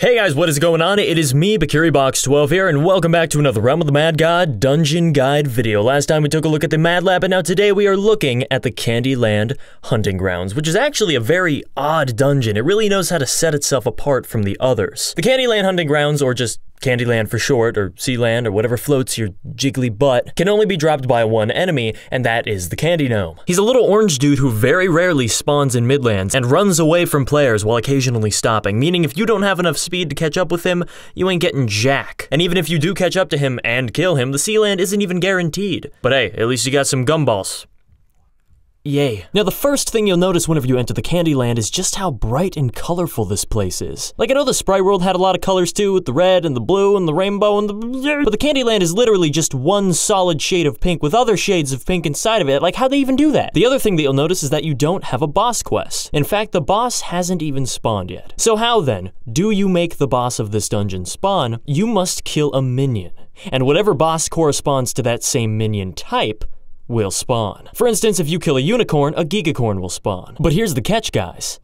Hey guys, what is going on? It is me, BickuriBox12 here, and welcome back to another Realm of the Mad God Dungeon Guide video. Last time we took a look at the Mad Lab, and now today we are looking at the Candyland Hunting Grounds, which is actually a very odd dungeon. It really knows how to set itself apart from the others. The Candyland Hunting Grounds, or just Candyland for short, or C-Land, or whatever floats your jiggly butt, can only be dropped by one enemy, and that is the Candy Gnome. He's a little orange dude who very rarely spawns in Midlands and runs away from players while occasionally stopping, meaning if you don't have enough speed to catch up with him, you ain't getting jack. And even if you do catch up to him and kill him, the C-Land isn't even guaranteed. But hey, at least you got some gumballs. Yay. Now, the first thing you'll notice whenever you enter the Candyland is just how bright and colorful this place is. Like, I know the Sprite World had a lot of colors too, with the red and the blue and the rainbow and the. But the Candyland is literally just one solid shade of pink with other shades of pink inside of it. Like, how'd they even do that? The other thing that you'll notice is that you don't have a boss quest. In fact, the boss hasn't even spawned yet. So, how then do you make the boss of this dungeon spawn? You must kill a minion. And whatever boss corresponds to that same minion type, will spawn. For instance, if you kill a unicorn, a gigacorn will spawn. But here's the catch, guys.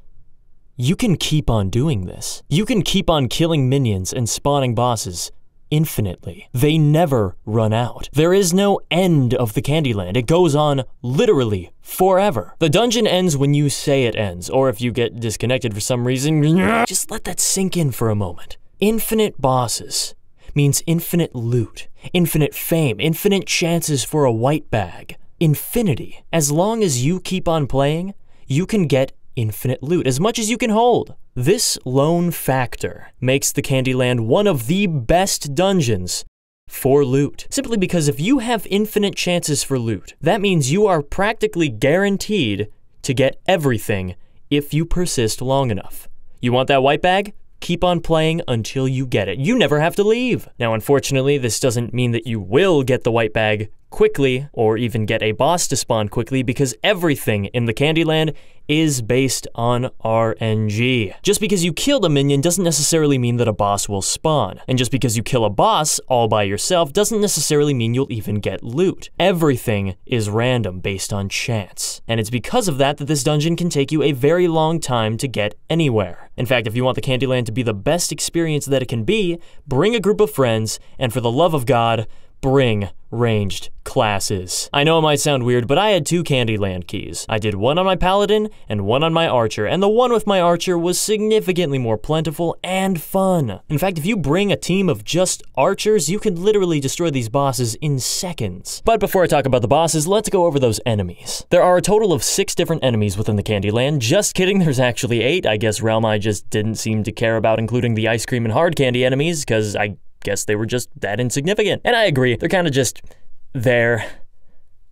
You can keep on doing this. You can keep on killing minions and spawning bosses infinitely. They never run out. There is no end of the Candyland. It goes on literally forever. The dungeon ends when you say it ends, or if you get disconnected for some reason, just let that sink in for a moment. Infinite bosses means infinite loot, infinite fame, infinite chances for a white bag. Infinity. As long as you keep on playing, you can get infinite loot, as much as you can hold. This lone factor makes the Candyland one of the best dungeons for loot. Simply because if you have infinite chances for loot, that means you are practically guaranteed to get everything if you persist long enough. You want that white bag? Keep on playing until you get it. You never have to leave. Now, unfortunately, this doesn't mean that you will get the white bag quickly or even get a boss to spawn quickly because everything in the Candyland is based on RNG. Just because you killed a minion doesn't necessarily mean that a boss will spawn. And just because you kill a boss all by yourself doesn't necessarily mean you'll even get loot. Everything is random based on chance. And it's because of that that this dungeon can take you a very long time to get anywhere. In fact, if you want the Candyland to be the best experience that it can be, bring a group of friends, and for the love of God, bring ranged classes. I know it might sound weird, but I had two Candyland keys. I did one on my Paladin and one on my Archer, and the one with my Archer was significantly more plentiful and fun. In fact, if you bring a team of just Archers, you can literally destroy these bosses in seconds. But before I talk about the bosses, let's go over those enemies. There are a total of six different enemies within the Candyland. Just kidding, there's actually eight. I guess RealmEye just didn't seem to care about including the ice cream and hard candy enemies, because I guess they were just that insignificant. And I agree, they're kind of just there.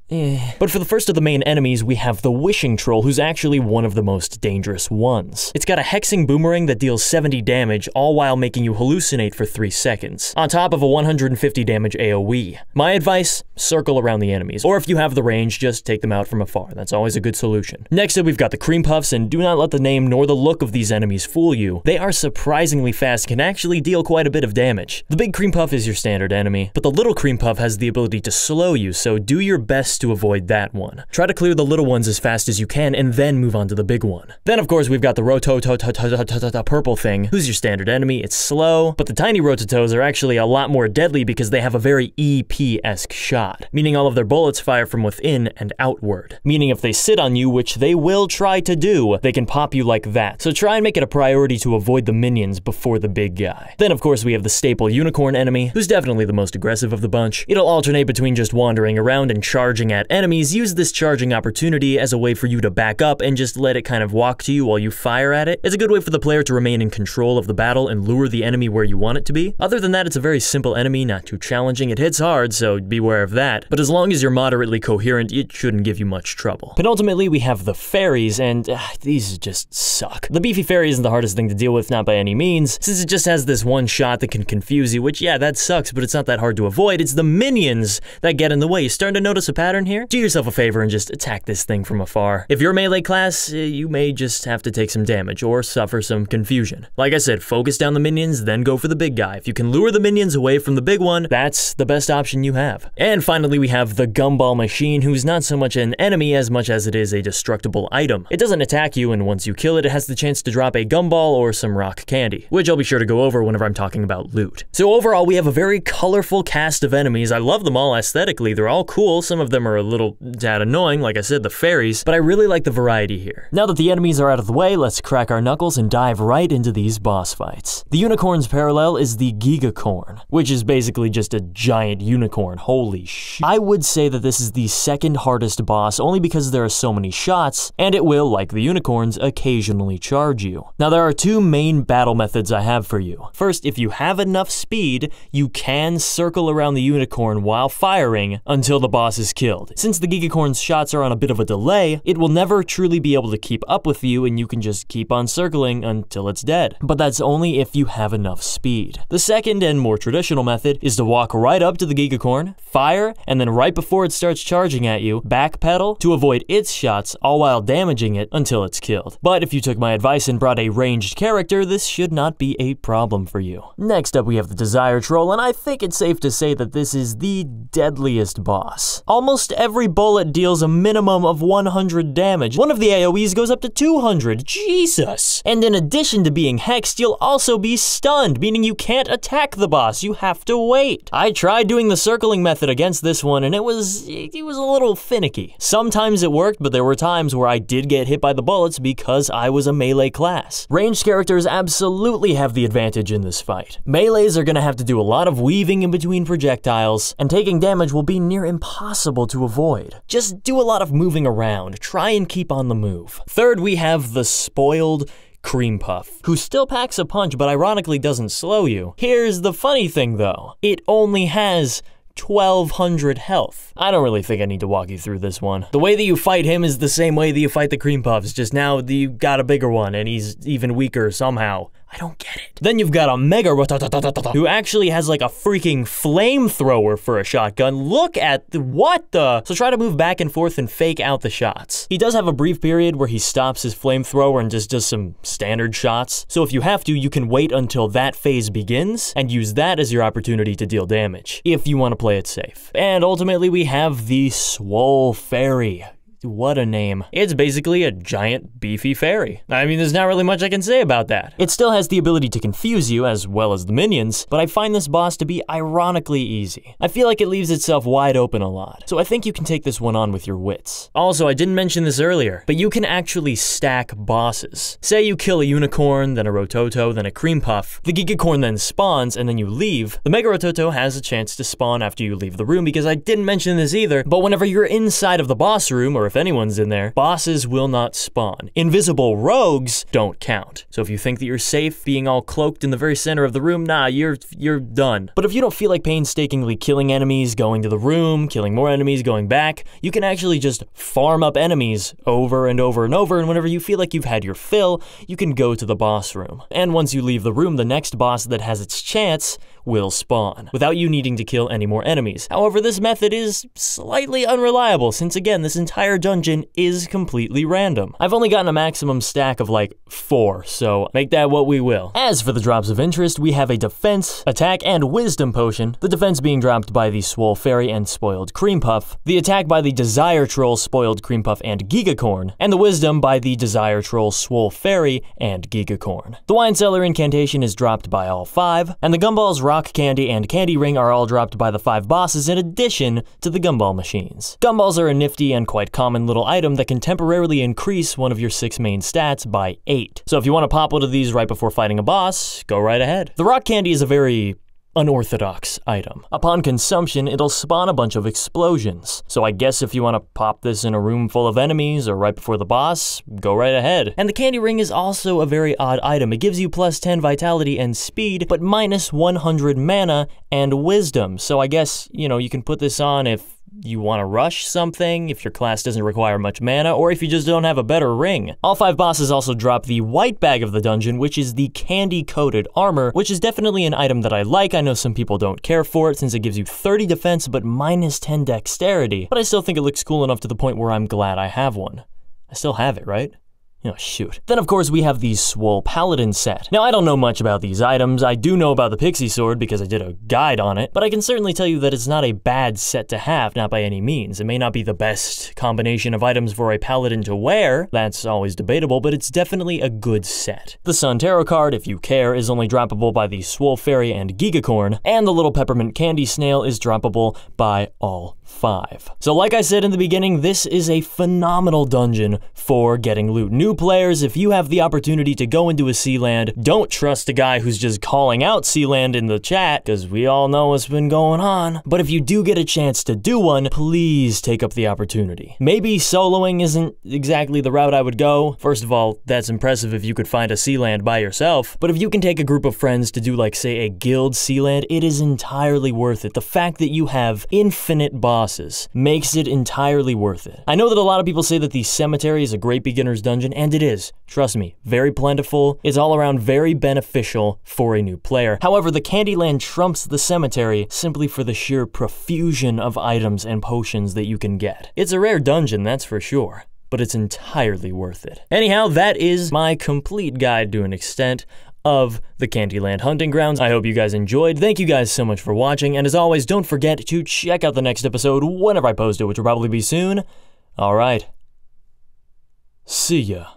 But for the first of the main enemies, we have the Wishing Troll, who's actually one of the most dangerous ones. It's got a hexing boomerang that deals 70 damage, all while making you hallucinate for 3 seconds, on top of a 150 damage AoE. My advice, circle around the enemies, or if you have the range, just take them out from afar. That's always a good solution. Next up, we've got the Cream Puffs, and do not let the name nor the look of these enemies fool you. They are surprisingly fast and can actually deal quite a bit of damage. The Big Cream Puff is your standard enemy, but the Little Cream Puff has the ability to slow you, so do your best to avoid that one. Try to clear the little ones as fast as you can and then move on to the big one. Then of course we've got the Roto purple thing, who's your standard enemy. It's slow, but the tiny Rototos are actually a lot more deadly because they have a very EP-esque shot, meaning all of their bullets fire from within and outward. Meaning if they sit on you, which they will try to do, they can pop you like that. So try and make it a priority to avoid the minions before the big guy. Then of course we have the staple unicorn enemy, who's definitely the most aggressive of the bunch. It'll alternate between just wandering around and charging at enemies enemies use this charging opportunity as a way for you to back up and just let it kind of walk to you while you fire at it. It's a good way for the player to remain in control of the battle and lure the enemy where you want it to be. Other than that, it's a very simple enemy, not too challenging. It hits hard, so beware of that. But as long as you're moderately coherent, it shouldn't give you much trouble. Penultimately, we have the fairies, and uh, these just suck. The beefy fairy isn't the hardest thing to deal with, not by any means, since it just has this one shot that can confuse you, which yeah, that sucks, but it's not that hard to avoid. It's the minions that get in the way. You're starting to notice a pattern? Pattern here, do yourself a favor and just attack this thing from afar. If you're melee class, eh, you may just have to take some damage or suffer some confusion. Like I said, focus down the minions, then go for the big guy. If you can lure the minions away from the big one, that's the best option you have. And finally, we have the Gumball Machine, who's not so much an enemy as much as it is a destructible item. It doesn't attack you, and once you kill it, it has the chance to drop a gumball or some rock candy, which I'll be sure to go over whenever I'm talking about loot. So overall, we have a very colorful cast of enemies. I love them all aesthetically. They're all cool. Some of them are a little tad annoying, like I said, the fairies, but I really like the variety here. Now that the enemies are out of the way, let's crack our knuckles and dive right into these boss fights. The unicorn's parallel is the Gigacorn, which is basically just a giant unicorn. Holy shit. I would say that this is the second hardest boss only because there are so many shots, and it will, like the unicorns, occasionally charge you. Now there are two main battle methods I have for you. First, if you have enough speed, you can circle around the unicorn while firing until the boss is killed. Since the Gigacorn's shots are on a bit of a delay, it will never truly be able to keep up with you and you can just keep on circling until it's dead. But that's only if you have enough speed. The second and more traditional method is to walk right up to the Gigacorn, fire, and then right before it starts charging at you, backpedal to avoid its shots, all while damaging it until it's killed. But if you took my advice and brought a ranged character, this should not be a problem for you. Next up, we have the Desire Troll, and I think it's safe to say that this is the deadliest boss. Almost every bullet deals a minimum of 100 damage. One of the AoEs goes up to 200. Jesus! And in addition to being hexed, you'll also be stunned, meaning you can't attack the boss. You have to wait. I tried doing the circling method against this one, and it was it was a little finicky. Sometimes it worked, but there were times where I did get hit by the bullets because I was a melee class. Ranged characters absolutely have the advantage in this fight. Melees are going to have to do a lot of weaving in between projectiles, and taking damage will be near impossible to avoid. Just do a lot of moving around, try and keep on the move. Third, we have the spoiled Cream Puff, who still packs a punch but ironically doesn't slow you. Here's the funny thing though, it only has 1200 health. I don't really think I need to walk you through this one. The way that you fight him is the same way that you fight the Cream Puffs, just now you got a bigger one and he's even weaker somehow. I don't get it. Then you've got a Mega who actually has like a freaking flamethrower for a shotgun. Look at the, what the? So try to move back and forth and fake out the shots. He does have a brief period where he stops his flamethrower and just does some standard shots. So if you have to, you can wait until that phase begins and use that as your opportunity to deal damage, if you want to play it safe. And ultimately, we have the Swole Fairy. What a name. It's basically a giant, beefy fairy. I mean, there's not really much I can say about that. It still has the ability to confuse you, as well as the minions, but I find this boss to be ironically easy. I feel like it leaves itself wide open a lot, so I think you can take this one on with your wits. Also, I didn't mention this earlier, but you can actually stack bosses. Say you kill a unicorn, then a rototo, then a cream puff. The gigacorn then spawns, and then you leave. The mega rototo has a chance to spawn after you leave the room, because I didn't mention this either, but whenever you're inside of the boss room, or if anyone's in there, bosses will not spawn. Invisible rogues don't count. So if you think that you're safe being all cloaked in the very center of the room, nah, you're you're done. But if you don't feel like painstakingly killing enemies, going to the room, killing more enemies, going back, you can actually just farm up enemies over and over and over, and whenever you feel like you've had your fill, you can go to the boss room. And once you leave the room, the next boss that has its chance will spawn, without you needing to kill any more enemies. However, this method is slightly unreliable, since again, this entire dungeon is completely random. I've only gotten a maximum stack of like four, so make that what we will. As for the drops of interest, we have a defense, attack, and wisdom potion, the defense being dropped by the Swole Fairy and Spoiled Cream Puff, the attack by the Desire Troll, Spoiled Cream Puff, and Gigacorn, and the wisdom by the Desire Troll, Swole Fairy, and Gigacorn. The Wine Cellar incantation is dropped by all five, and the Gumballs Rock Rock candy and Candy Ring are all dropped by the five bosses in addition to the Gumball machines. Gumballs are a nifty and quite common little item that can temporarily increase one of your six main stats by eight. So if you want to pop one of these right before fighting a boss, go right ahead. The Rock Candy is a very unorthodox item. Upon consumption, it'll spawn a bunch of explosions. So I guess if you want to pop this in a room full of enemies or right before the boss, go right ahead. And the candy ring is also a very odd item. It gives you plus 10 vitality and speed, but minus 100 mana and wisdom. So I guess, you know, you can put this on if you want to rush something, if your class doesn't require much mana, or if you just don't have a better ring. All five bosses also drop the white bag of the dungeon, which is the candy-coated armor, which is definitely an item that I like. I know some people don't care for it since it gives you 30 defense but minus 10 dexterity, but I still think it looks cool enough to the point where I'm glad I have one. I still have it, right? Oh, shoot. Then, of course, we have the Swole Paladin set. Now, I don't know much about these items. I do know about the Pixie Sword because I did a guide on it, but I can certainly tell you that it's not a bad set to have, not by any means. It may not be the best combination of items for a Paladin to wear, that's always debatable, but it's definitely a good set. The Sun Tarot card, if you care, is only droppable by the Swole Fairy and Gigacorn, and the Little Peppermint Candy Snail is droppable by all 5. So like I said in the beginning, this is a phenomenal dungeon for getting loot. New players, if you have the opportunity to go into a C-Land, don't trust a guy who's just calling out C-Land in the chat, because we all know what's been going on. But if you do get a chance to do one, please take up the opportunity. Maybe soloing isn't exactly the route I would go. First of all, that's impressive if you could find a C-Land by yourself, but if you can take a group of friends to do like say a guild C-Land, it is entirely worth it. The fact that you have infinite bosses makes it entirely worth it. I know that a lot of people say that the cemetery is a great beginner's dungeon, and it is. Trust me, very plentiful. It's all around very beneficial for a new player. However, the Candyland trumps the cemetery simply for the sheer profusion of items and potions that you can get. It's a rare dungeon, that's for sure but it's entirely worth it. Anyhow, that is my complete guide to an extent of the Candyland Hunting Grounds. I hope you guys enjoyed. Thank you guys so much for watching, and as always, don't forget to check out the next episode whenever I post it, which will probably be soon. Alright. See ya.